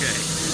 Okay.